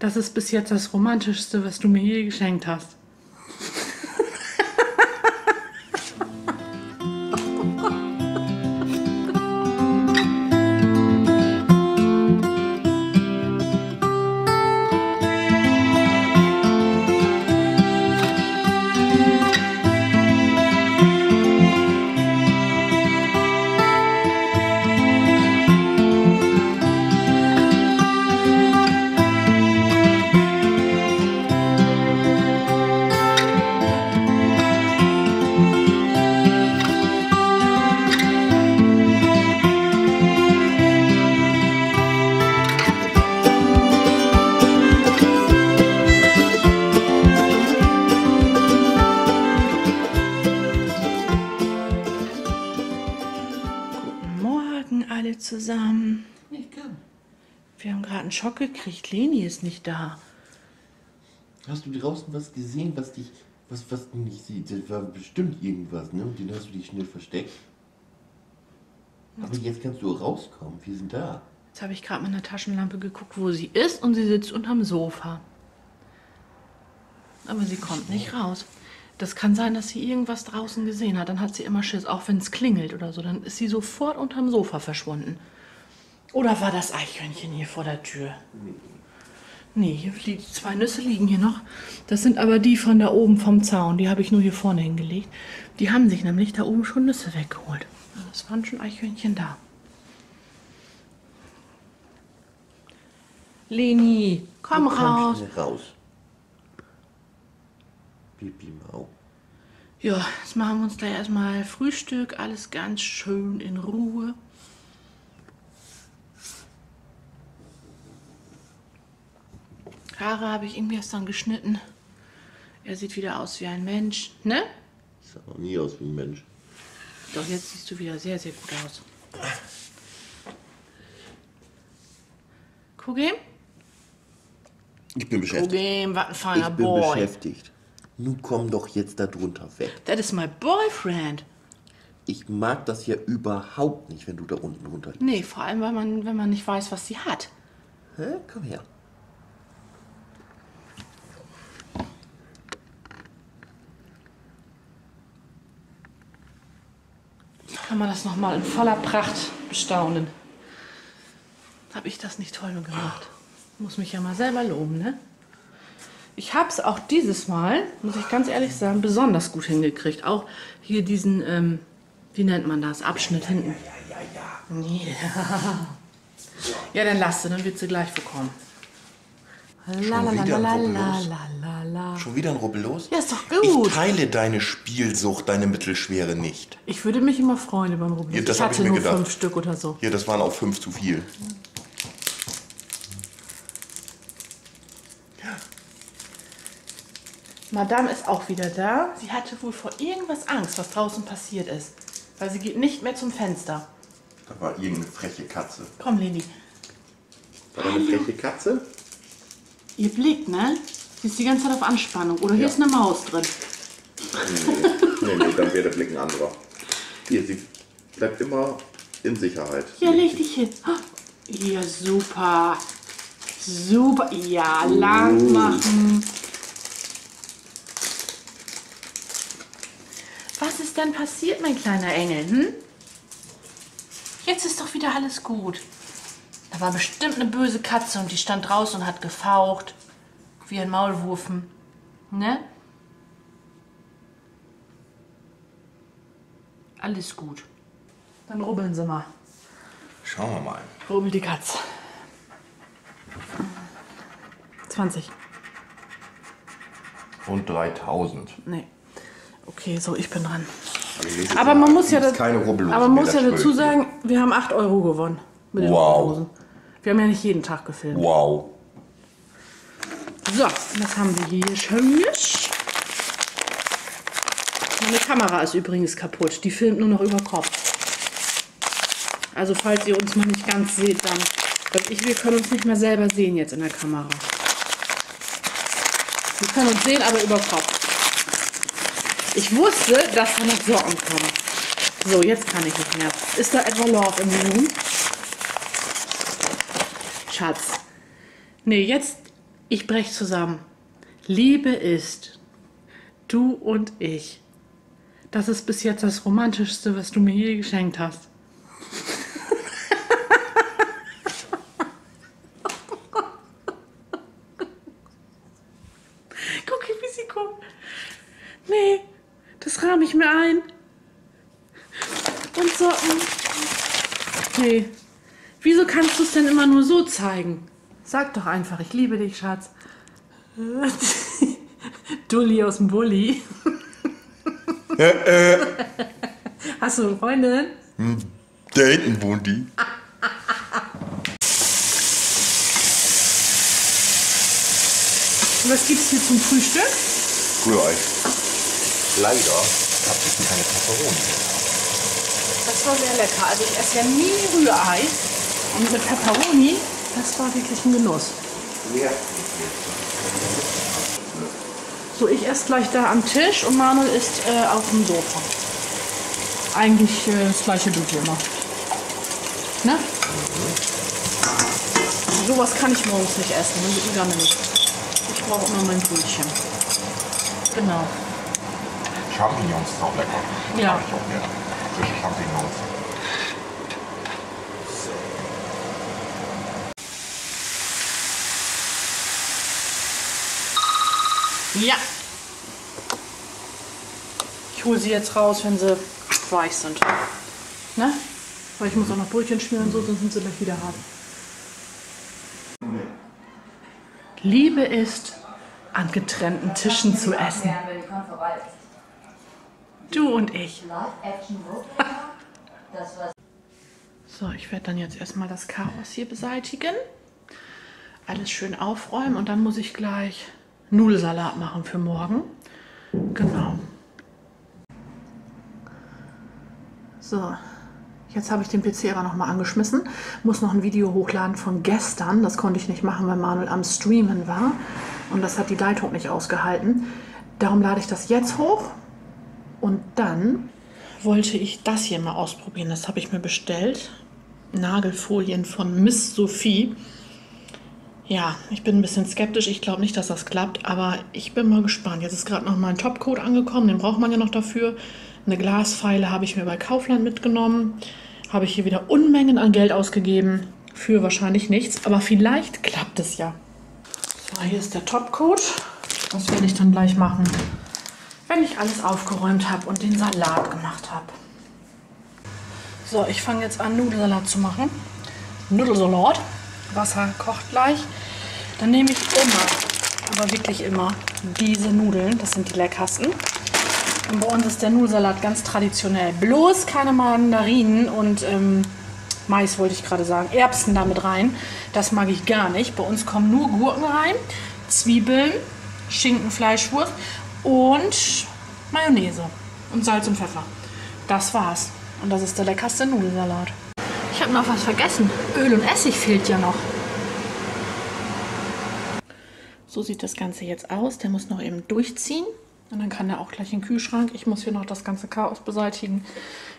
Das ist bis jetzt das Romantischste, was du mir je geschenkt hast. Alle zusammen. Ich kann. Wir haben gerade einen Schock gekriegt. Leni ist nicht da. Hast du draußen was gesehen, was dich, was, was du nicht siehst? Das war bestimmt irgendwas, ne? Und den hast du dich schnell versteckt. Aber jetzt kannst du rauskommen. Wir sind da. Jetzt habe ich gerade mit einer Taschenlampe geguckt, wo sie ist und sie sitzt unterm Sofa. Aber sie kommt nicht raus. Das kann sein, dass sie irgendwas draußen gesehen hat. Dann hat sie immer Schiss, auch wenn es klingelt oder so. Dann ist sie sofort unterm Sofa verschwunden. Oder war das Eichhörnchen hier vor der Tür? Nee, hier die zwei Nüsse liegen hier noch. Das sind aber die von da oben vom Zaun. Die habe ich nur hier vorne hingelegt. Die haben sich nämlich da oben schon Nüsse weggeholt. Es waren schon Eichhörnchen da. Leni, komm raus. raus. Pipi Mau. Ja, jetzt machen wir uns gleich erstmal Frühstück. Alles ganz schön in Ruhe. Haare habe ich ihm gestern geschnitten. Er sieht wieder aus wie ein Mensch, ne? Sah noch nie aus wie ein Mensch. Doch jetzt siehst du wieder sehr, sehr gut aus. Ihm. Ich bin beschäftigt. ihm, was ein Ich feiner bin Boy. beschäftigt. Nun komm doch jetzt da drunter weg. That is my boyfriend. Ich mag das ja überhaupt nicht, wenn du da unten runter liegst. Nee, vor allem, weil man, wenn man nicht weiß, was sie hat. Hä? Komm her. Kann man das nochmal in voller Pracht bestaunen. Habe ich das nicht toll gemacht? Muss mich ja mal selber loben, ne? Ich habe es auch dieses Mal, muss ich ganz ehrlich sagen, besonders gut hingekriegt. Auch hier diesen, ähm, wie nennt man das, Abschnitt hinten. Ja, ja, ja. Ja, ja dann lass sie, dann wird sie gleich bekommen. La wieder la ein. Schon wieder ein Rubbellos? Ja, ist doch gut. Ich teile deine Spielsucht, deine Mittelschwere nicht. Ich würde mich immer freuen über einen Rubbel. Ja, das ich hab ich hatte mir nur gedacht. fünf Stück oder so. Hier, das waren auch fünf zu viel. Madame ist auch wieder da. Sie hatte wohl vor irgendwas Angst, was draußen passiert ist. Weil sie geht nicht mehr zum Fenster. Da war irgendeine freche Katze. Komm, Leni. War da eine freche Katze? Ihr Blick, ne? Sie ist die ganze Zeit auf Anspannung. Oder hier ist eine Maus drin. Nee, nee, dann wäre der Blick ein anderer. Hier, sie bleibt immer in Sicherheit. Ja, leg dich hin. Ah, Ja, super. Super. Ja, lang machen. Was ist denn passiert, mein kleiner Engel? Hm? Jetzt ist doch wieder alles gut. Da war bestimmt eine böse Katze und die stand draußen und hat gefaucht. Wie ein Maulwurfen. Ne? Alles gut. Dann rubbeln Sie mal. Schauen wir mal. Rubbel die Katze. 20. Und 3000. Nee. Okay, so, ich bin dran. Aber man muss ja, das da- keine Rubbellosen aber man mehr, muss ja das dazu sagen, wir haben 8 Euro gewonnen. Mit den Wow. Rubbellosen. Wir haben ja nicht jeden Tag gefilmt. Wow. So, was haben wir hier Schönes? Meine Kamera ist übrigens kaputt. Die filmt nur noch über Kopf. Also falls ihr uns mal nicht ganz seht, dann... Weil ich, wir können uns nicht mehr selber sehen jetzt in der Kamera. Wir können uns sehen, aber über Kopf. Ich wusste, dass da noch Socken kommen. So, jetzt kann ich nicht mehr. Ist da etwa Love im Room? Schatz. Nee, jetzt Ich brech zusammen. Liebe ist du und ich. Das ist bis jetzt das Romantischste, was du mir je geschenkt hast. Guck, wie sie guckt. Nee, rahme ich mir ein. Und Socken. Nee. Wieso kannst du es denn immer nur so zeigen? Sag doch einfach, ich liebe dich, Schatz. Dulli aus dem Bulli. Hast du eine Freundin? Da hinten wohnt die. Was gibt's hier zum Frühstück? Rührei. Leider habe ich keine Pepperoni. Das war sehr lecker. Also ich esse ja nie Rührei. Und mit Pepperoni, das war wirklich ein Genuss. So, ich esse gleich da am Tisch und Manuel isst äh, auf dem Sofa. Eigentlich äh, das gleiche wie immer. Ne? Sowas kann ich morgens nicht essen, mit nicht. Ich brauche immer mein Brötchen. Genau. Champignons ist auch lecker. Ja. Mag ich auch gerne. Frische Champignons. Ja. Ich hole sie jetzt raus, wenn sie weich sind. Ne? Weil ich muss auch noch Brötchen schmieren und so, sonst sind sie gleich wieder hart. Liebe ist, an getrennten Tischen zu essen. Du und ich. So, ich werde dann jetzt erstmal das Chaos hier beseitigen. Alles schön aufräumen und dann muss ich gleich Nudelsalat machen für morgen. Genau. So, jetzt habe ich den PC aber nochmal angeschmissen. Muss noch ein Video hochladen von gestern. Das konnte ich nicht machen, weil Manuel am Streamen war. Und das hat die Leitung nicht ausgehalten. Darum lade ich das jetzt hoch. Und dann wollte ich das hier mal ausprobieren. Das habe ich mir bestellt. Nagelfolien von Miss Sophie. Ja, ich bin ein bisschen skeptisch. Ich glaube nicht, dass das klappt, aber ich bin mal gespannt. Jetzt ist gerade noch mein Topcode angekommen, den braucht man ja noch dafür. Eine Glasfeile habe ich mir bei Kaufland mitgenommen. Habe ich hier wieder Unmengen an Geld ausgegeben. Für wahrscheinlich nichts, aber vielleicht klappt es ja. So, hier ist der Topcode. Das werde ich dann gleich machen, wenn ich alles aufgeräumt habe und den Salat gemacht habe. So, ich fange jetzt an, Nudelsalat zu machen. Nudelsalat. Wasser kocht gleich. Dann nehme ich immer, aber wirklich immer, diese Nudeln. Das sind die leckersten. Und bei uns ist der Nudelsalat ganz traditionell. Bloß keine Mandarinen und ähm, Mais wollte ich gerade sagen. Erbsen damit rein. Das mag ich gar nicht. Bei uns kommen nur Gurken rein, Zwiebeln, Schinken, Fleischwurst und Mayonnaise und Salz und Pfeffer. Das war's. Und das ist der leckerste Nudelsalat. Ich habe noch was vergessen. Öl und Essig fehlt ja noch. So sieht das Ganze jetzt aus. Der muss noch eben durchziehen. Und dann kann er auch gleich in den Kühlschrank. Ich muss hier noch das ganze Chaos beseitigen.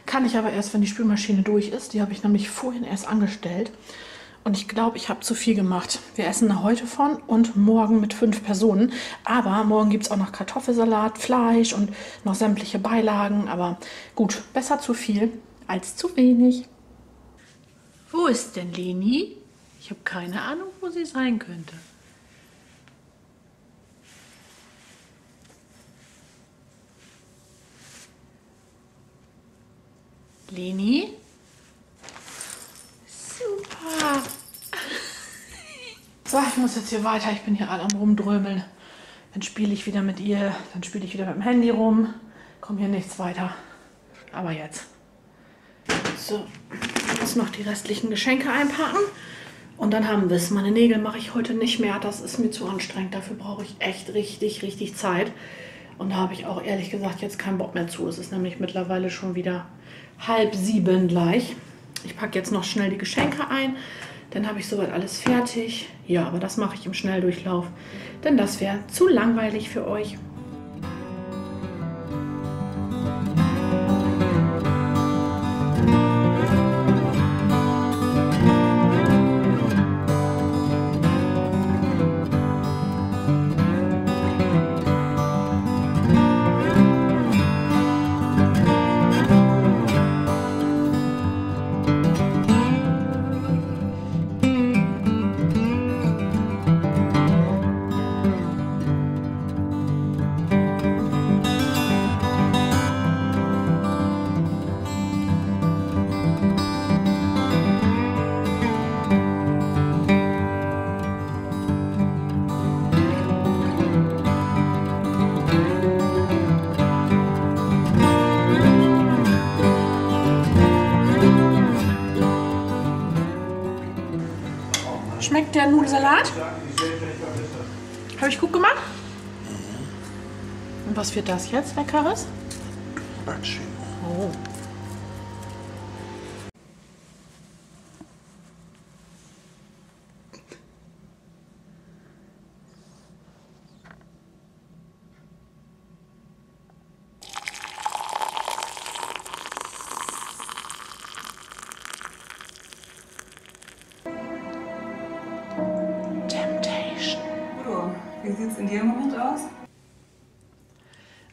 Kann ich aber erst, wenn die Spülmaschine durch ist. Die habe ich nämlich vorhin erst angestellt. Und ich glaube, ich habe zu viel gemacht. Wir essen heute von und morgen mit fünf Personen. Aber morgen gibt es auch noch Kartoffelsalat, Fleisch und noch sämtliche Beilagen. Aber gut, besser zu viel als zu wenig. Wo ist denn Leni? Ich habe keine Ahnung, wo sie sein könnte. Leni? Super. So, ich muss jetzt hier weiter. Ich bin hier gerade am rumdrömeln. Dann spiele ich wieder mit ihr. Dann spiele ich wieder mit dem Handy rum. Komm hier nichts weiter. Aber jetzt. So, ich muss noch die restlichen Geschenke einpacken. Und dann haben wir es. Meine Nägel mache ich heute nicht mehr. Das ist mir zu anstrengend. Dafür brauche ich echt richtig, richtig Zeit. Und da habe ich auch ehrlich gesagt jetzt keinen Bock mehr zu. Es ist nämlich mittlerweile schon wieder halb sieben gleich. Ich packe jetzt noch schnell die Geschenke ein. Dann habe ich soweit alles fertig. Ja, aber das mache ich im Schnelldurchlauf. Denn das wäre zu langweilig für euch. Der Nudelsalat? Habe ich gut gemacht? Und was wird das jetzt, Leckeres? Backschinken. Oh. Wie sieht's in dir im Moment aus?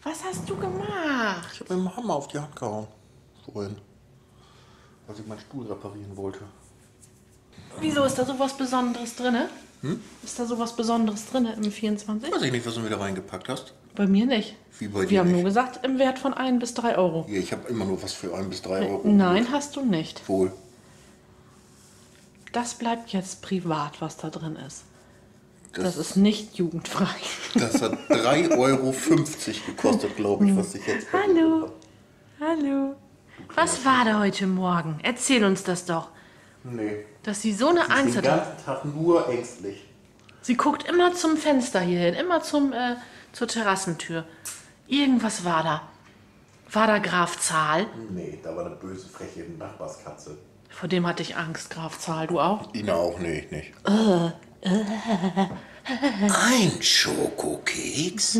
Was hast du gemacht? Ich habe mir einen Hammer auf die Hand gehauen. Vorhin. Als ich meinen Stuhl reparieren wollte. Wieso ist da sowas Besonderes drin? Hm? Ist da sowas Besonderes drin im 24? Weiß ich nicht, was du wieder reingepackt hast. Bei mir nicht. Wie bei Wir dir haben nicht? nur gesagt, im Wert von 1 bis 3 Euro. Hier, ich habe immer nur was für ein bis drei Euro. Nein, hast du nicht. Wohl. Das bleibt jetzt privat, was da drin ist. Das, Das ist nicht jugendfrei. das hat 3,50 Euro gekostet, glaube ich, was ich jetzt. Hallo. Hallo. Was war da heute Morgen? Erzähl uns das doch. Nee. Dass sie so eine Angst Den hatte. ganzen Tag nur ängstlich. Sie guckt immer zum Fenster hierhin, immer zum, äh, zur Terrassentür. Irgendwas war da. War da Graf Zahl? Nee, da war eine böse, freche Nachbarskatze. Vor dem hatte ich Angst, Graf Zahl. Du auch? Ina auch, nee, ich nicht. Ein Schokokeks,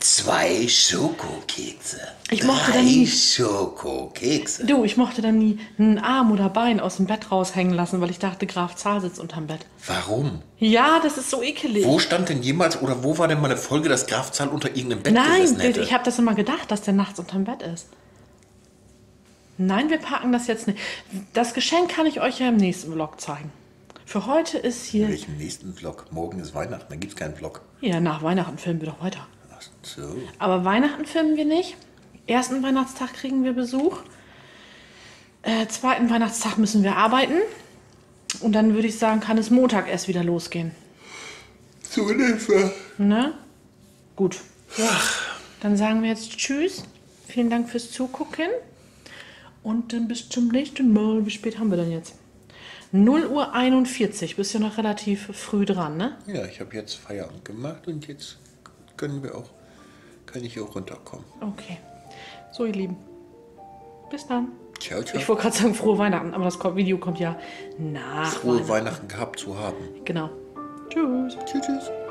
zwei Schokokekse, Ich mochte drei dann nie- Schokokekse. Du, ich mochte dann nie einen Arm oder Bein aus dem Bett raushängen lassen, weil ich dachte, Graf Zahl sitzt unterm Bett. Warum? Ja, das ist so ekelig. Wo stand denn jemals oder wo war denn mal eine Folge, dass Graf Zahl unter irgendeinem Bett gesessen Nein, hätte? ich habe das immer gedacht, dass der nachts unterm Bett ist. Nein, wir packen das jetzt nicht. Das Geschenk kann ich euch ja im nächsten Vlog zeigen. Für heute ist In hier. welchem nächsten Vlog? Morgen ist Weihnachten, dann gibt's keinen Vlog. Ja, nach Weihnachten filmen wir doch weiter. Ach so. Aber Weihnachten filmen wir nicht. Ersten Weihnachtstag kriegen wir Besuch. Äh, zweiten Weihnachtstag müssen wir arbeiten. Und dann würde ich sagen, kann es Montag erst wieder losgehen. In etwa. Ne? Gut. Dann sagen wir jetzt Tschüss. Vielen Dank fürs Zugucken. Und dann bis zum nächsten Mal. Wie spät haben wir denn jetzt? 0 Uhr 41. Bist ja noch relativ früh dran, ne? Ja, ich habe jetzt Feierabend gemacht und jetzt können wir auch, kann ich auch runterkommen. Okay. So, ihr Lieben. Bis dann. Ciao, ciao. Ich wollte gerade sagen, frohe Weihnachten, aber das Video kommt ja nach Frohe Weihnachten. Weihnachten gehabt zu haben. Genau. Tschüss. Tschüss, tschüss.